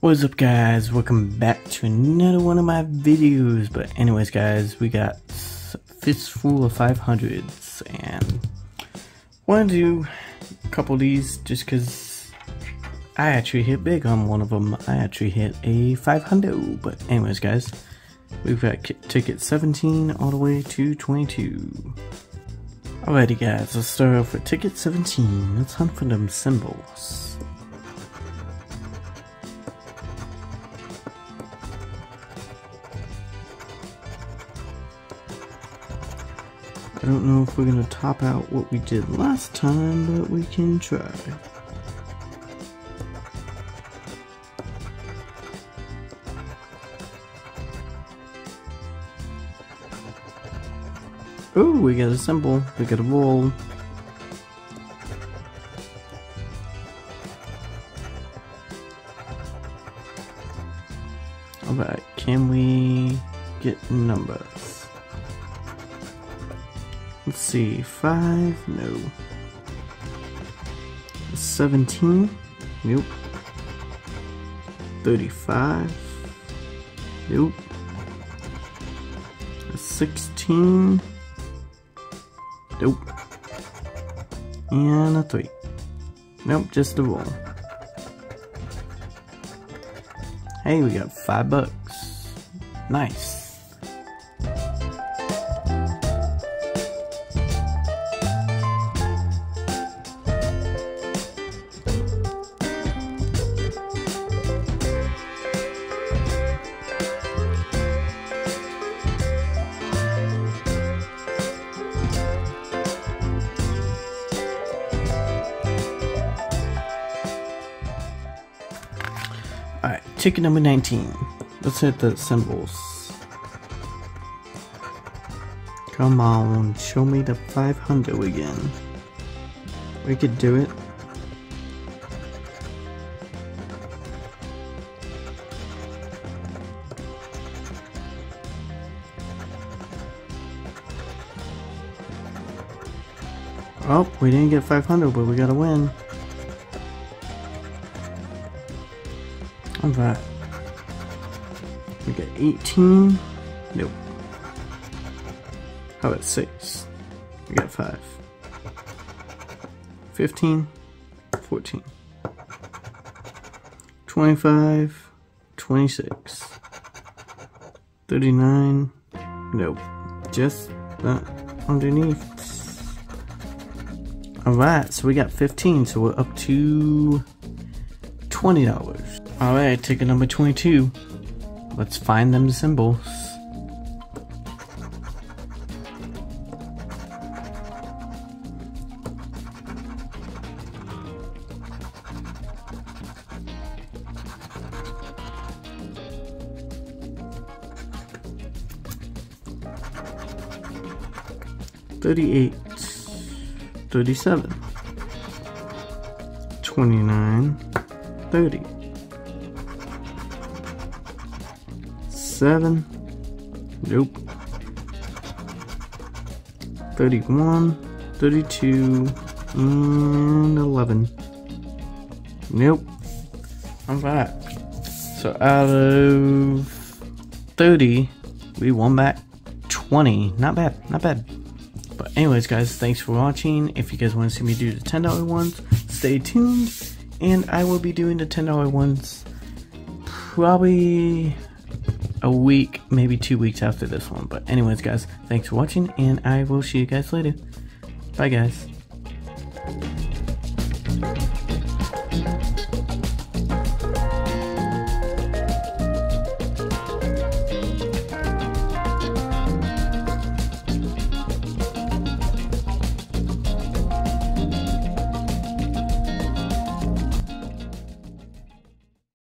What's up guys, welcome back to another one of my videos, but anyways guys, we got fistful of 500s, and want to do a couple of these just because I actually hit big on one of them, I actually hit a 500, but anyways guys, we've got ticket 17 all the way to 22. Alrighty guys, let's start off with ticket 17, let's hunt for them symbols. I don't know if we're going to top out what we did last time, but we can try. Oh, we got a symbol. We got a wall. Alright, can we get numbers? Let's see, 5, no. 17, nope. 35, nope. 16, nope. And a 3. Nope, just a roll. Hey, we got 5 bucks. Nice. Alright, ticket number 19. Let's hit the symbols. Come on, show me the 500 again. We could do it. Oh, we didn't get 500, but we got a win. Alright. We got 18. Nope. How about 6? We got 5. 15. 14. 25. 26. 39. Nope. Just not underneath. Alright, so we got 15, so we're up to $20. Alright, ticket number 22. Let's find them symbols. Thirty-eight, thirty-seven, twenty-nine, thirty. Seven. Nope. 31, 32, and 11. Nope. I'm back. So out of 30, we won back 20. Not bad, not bad. But anyways, guys, thanks for watching. If you guys want to see me do the $10 ones, stay tuned. And I will be doing the $10 ones probably a week, maybe two weeks after this one. But anyways, guys, thanks for watching, and I will see you guys later. Bye, guys.